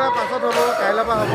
ঘণ্টা পাছত হ'ব কাইলৈ পৰা হ'ব